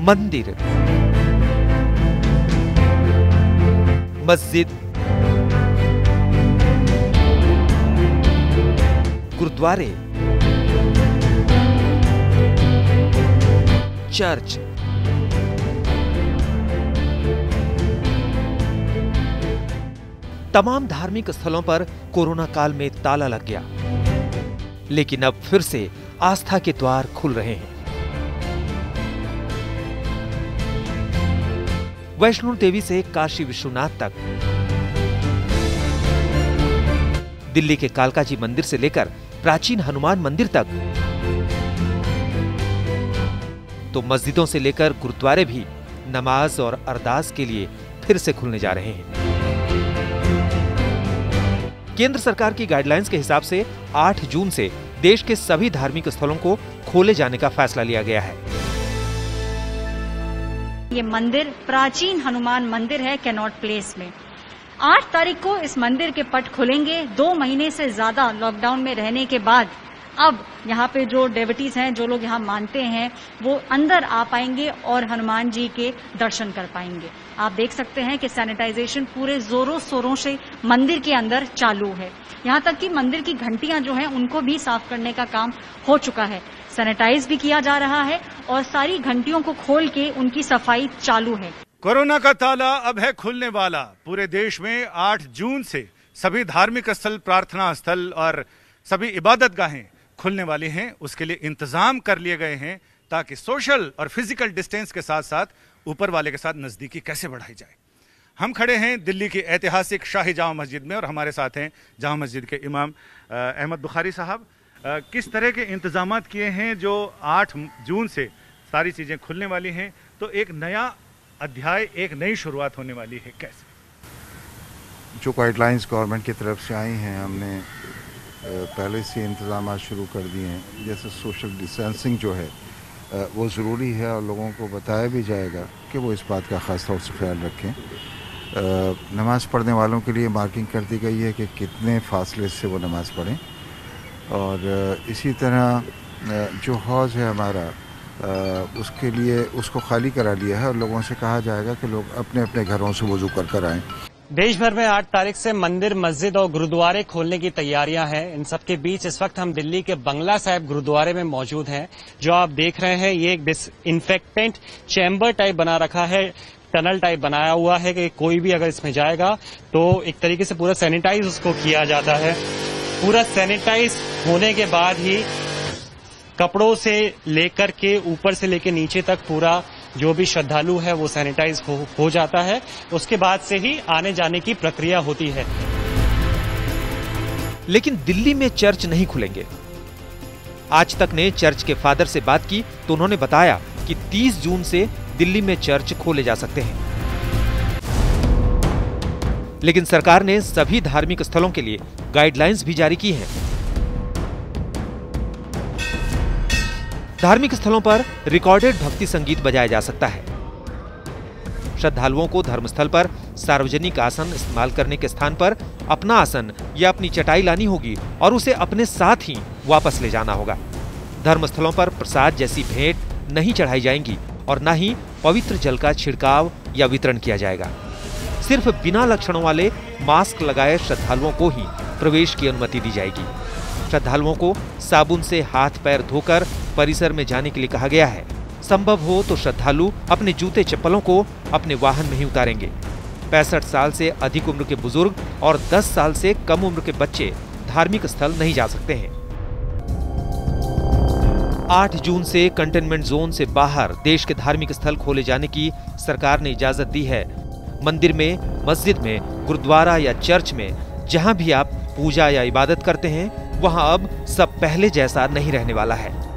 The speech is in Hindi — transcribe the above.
मंदिर। मस्जिद। गुरुद्वारे। चर्च। तमाम धार्मिक स्थलों पर कोरोना काल में ताला लग गया। लेकिन अब फिर से आस्था के द्वार खुल रहे हैं। वैष्णो देवी से काशी विश्वनाथ तक। दिल्ली के कालका जी मंदिर से लेकर प्राचीन हनुमान मंदिर तक। तो मस्जिदों से लेकर गुरुद्वारे भी नमाज़ और अरदास के लिए फिर से खुलने जा रहे हैं। केंद्र सरकार की गाइडलाइंस के हिसाब से 8 जून से देश के सभी धार्मिक स्थलों को खोले जाने का फैसला लिया गया है। ये मंदिर, प्राचीन हनुमान मंदिर है कैनॉट प्लेस में। आठ तारीख को इस मंदिर के पट खुलेंगे। दो महीने से ज़्यादा लॉकडाउन में रहने के बाद अब यहाँ पे जो डेविटीज हैं, जो लोग यहाँ मानते हैं, वो अंदर आ पाएँगे और हनुमान जी के दर्शन कर पाएँगे। आप देख सकते हैं कि सैनिटाइजेशन पूरे जोरों शोरों से मंदिर के अंदर चालू है। यहाँ तक कि मंदिर की घंटियाँ जो हैं, उनको भी साफ़ करने का काम हो चुका है। सैनिटाइज भी किया जा रहा है और सारी घंटियों को खोल के उनकी सफ़ाई चालू है। कोरोना का ताला अब है खुलने वाला। पूरे देश में 8 जून से सभी धार्मिक स्थल, प्रार्थना स्थल और सभी इबादत गाहें खुलने वाली हैं। उसके लिए इंतज़ाम कर लिए गए हैं ताकि सोशल और फ़िज़िकल डिस्टेंस के साथ साथ ऊपर वाले के साथ नजदीकी कैसे बढ़ाई जाए। हम खड़े हैं दिल्ली की ऐतिहासिक शाही जामा मस्जिद में और हमारे साथ हैं जामा मस्जिद के इमाम अहमद बुखारी साहब। किस तरह के इंतज़ाम किए हैं जो 8 जून से सारी चीज़ें खुलने वाली हैं? तो एक नया अध्याय, एक नई शुरुआत होने वाली है, कैसे? जो गाइडलाइंस गवर्नमेंट की तरफ़ से आई हैं, हमने पहले से इंतज़ाम शुरू कर दिए हैं। जैसे सोशल डिस्टेंसिंग जो है वो ज़रूरी है और लोगों को बताया भी जाएगा कि वो इस बात का ख़ास तौर से ख्याल रखें। नमाज़ पढ़ने वालों के लिए मार्किंग कर दी गई है कि कितने फासले से वो नमाज़ पढ़ें। और इसी तरह जो हौज़ है हमारा उसके लिए, उसको खाली करा लिया है और लोगों से कहा जाएगा कि लोग अपने अपने घरों से वज़ू कर कर आएँ। देश भर में आठ तारीख से मंदिर, मस्जिद और गुरुद्वारे खोलने की तैयारियाँ हैं। इन सबके बीच इस वक्त हम दिल्ली के बंगला साहिब गुरुद्वारे में मौजूद हैं, जो आप देख रहे हैं, ये एक डिसइंफेक्टेंट चैम्बर टाइप बना रखा है टनल टाइप बनाया हुआ है कि कोई भी अगर इसमें जाएगा तो एक तरीके से पूरा सैनिटाइज उसको किया जाता है। पूरा सैनिटाइज होने के बाद ही कपड़ों से लेकर के ऊपर से लेकर नीचे तक पूरा जो भी श्रद्धालु है वो सैनिटाइज हो, हो जाता है। उसके बाद से ही आने जाने की प्रक्रिया होती है। लेकिन दिल्ली में चर्च नहीं खुलेंगे। आज तक ने चर्च के फादर से बात की तो उन्होंने बताया कि 30 जून से दिल्ली में चर्च खोले जा सकते हैं। लेकिन सरकार ने सभी धार्मिक स्थलों के लिए गाइडलाइंस भी जारी की हैं। धार्मिक स्थलों पर रिकॉर्डेड भक्ति संगीत बजाया जा सकता है। श्रद्धालुओं को धर्मस्थल पर सार्वजनिक आसन इस्तेमाल करने के स्थान पर अपना आसन या अपनी चटाई लानी होगी और उसे अपने साथ ही वापस ले जाना होगा। धर्मस्थलों पर प्रसाद जैसी भेंट नहीं चढ़ाई जाएँगी और न ही पवित्र जल का छिड़काव या वितरण किया जाएगा। सिर्फ़ बिना लक्षणों वाले मास्क लगाए श्रद्धालुओं को ही प्रवेश की अनुमति दी जाएगी। श्रद्धालुओं को साबुन से हाथ पैर धोकर परिसर में जाने के लिए कहा गया है। संभव हो तो श्रद्धालु अपने जूते चप्पलों को अपने वाहन में ही उतारेंगे। पैंसठ साल से अधिक उम्र के बुज़ुर्ग और 10 साल से कम उम्र के बच्चे धार्मिक स्थल नहीं जा सकते हैं। 8 जून से कंटेनमेंट जोन से बाहर देश के धार्मिक स्थल खोले जाने की सरकार ने इजाज़त दी है। मंदिर में, मस्जिद में, गुरुद्वारा या चर्च में, जहाँ भी आप पूजा या इबादत करते हैं, वहाँ अब सब पहले जैसा नहीं रहने वाला है।